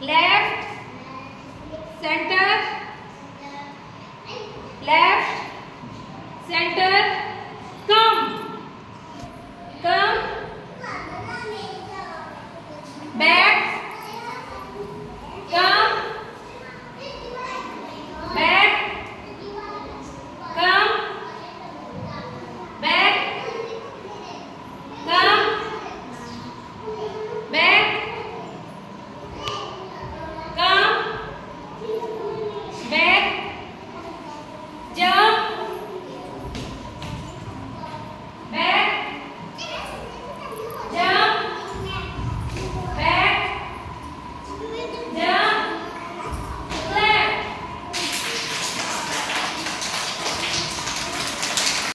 left, center, left, center,